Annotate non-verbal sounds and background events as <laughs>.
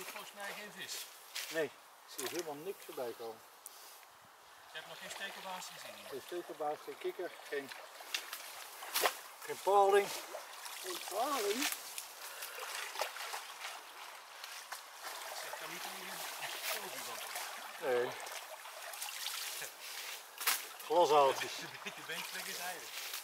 zit volgens mij geen vis. Nee, ik zie helemaal niks erbij komen. Je hebt nog geen stekelbaas gezien. Geen stekelbaas, geen kikker, geen, geen paling. Geen paling. Zeg niet in je van. Nee. Glashaaltjes. <laughs> Beetje is.